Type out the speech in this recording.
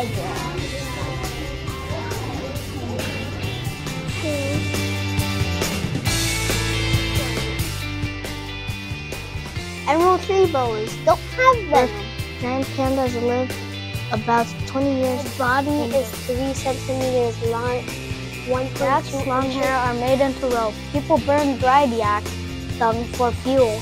eyebrows. Emerald retrievers don't have them. Giant pandas live about 20 years. Body is 3 centimeters long. One Rats' long hair are made into rope. People burn dried yak dung for fuel.